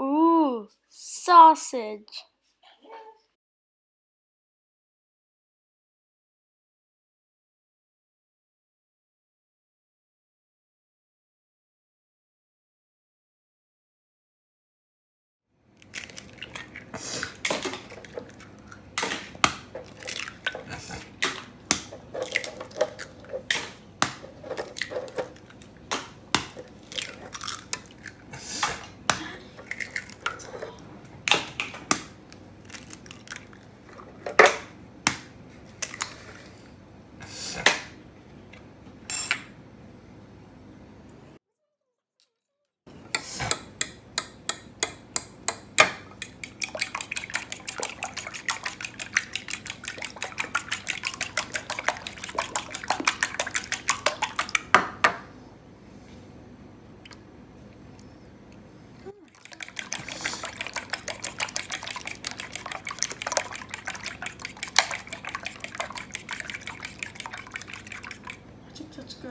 Ooh, sausage.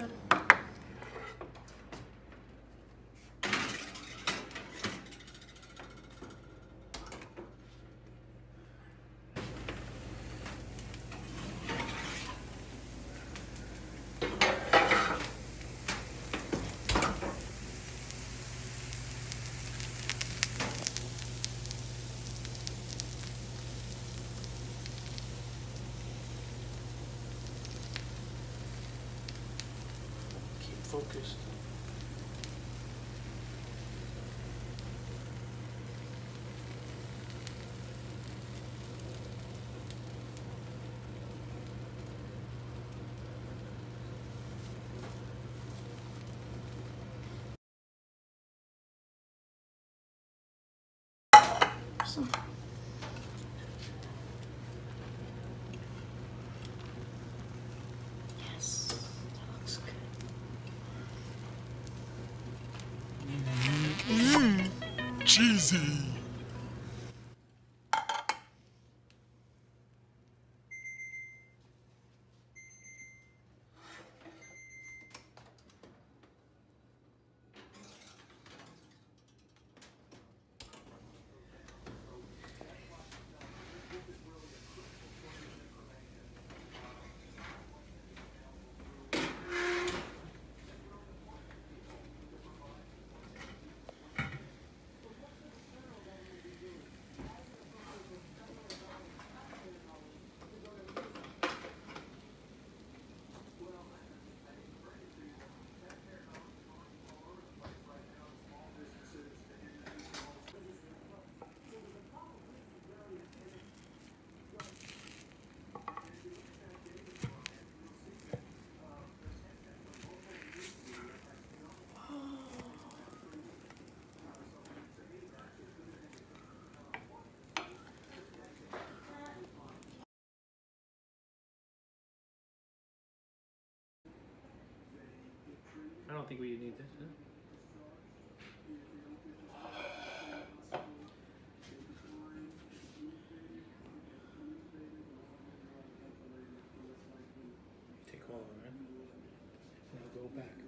Good. Focused. Awesome. Cheesy. Think we need this. Huh? Take all of them, right? Now go back.